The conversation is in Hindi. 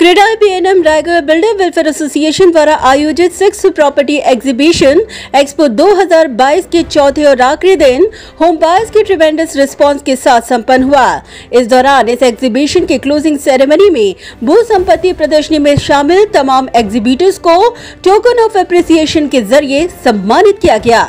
क्रीडा BNM Raigarh builder welfare association द्वारा आयोजित सिक्स प्रॉपर्टी एग्जीबिशन एक्सपो 2022 के चौथे और आखिरी दिन होम बायर्स की ट्रिवेंडस रिस्पांस के साथ संपन्न हुआ। इस दौरान इस एग्जीबिशन के क्लोजिंग सेरेमनी में भू संपत्ति प्रदर्शनी में शामिल तमाम एग्जीबिटर्स को टोकन ऑफ़ अप्रिसिएशन के ज़रिए सम्मानित किया गया।